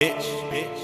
bitch, bitch.